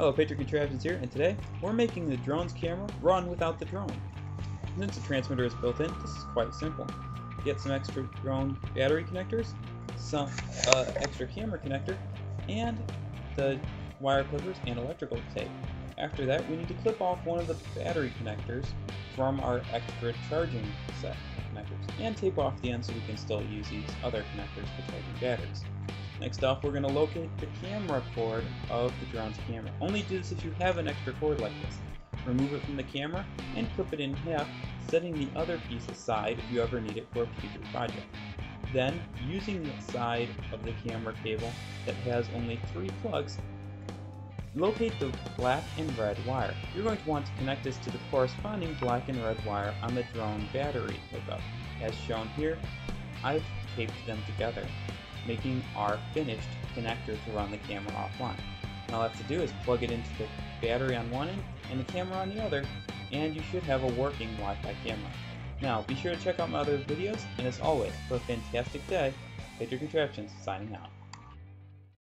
Hello, Patriot Contraptions here, and today we're making the drone's camera run without the drone. Since the transmitter is built in, this is quite simple. Get some extra drone battery connectors, some uh, extra camera connector, and the wire clippers and electrical tape. After that, we need to clip off one of the battery connectors from our extra charging set connectors, and tape off the end so we can still use these other connectors for charging batteries. Next off, we're going to locate the camera cord of the drone's camera. Only do this if you have an extra cord like this. Remove it from the camera and clip it in half, setting the other piece aside if you ever need it for a future project. Then, using the side of the camera cable that has only three plugs, locate the black and red wire. You're going to want to connect this to the corresponding black and red wire on the drone battery hookup. As shown here, I've taped them together making our finished connector to run the camera offline. All I have to do is plug it into the battery on one end and the camera on the other, and you should have a working Wi-Fi camera. Now, be sure to check out my other videos, and as always, for a fantastic day, Patriot Contraptions signing out.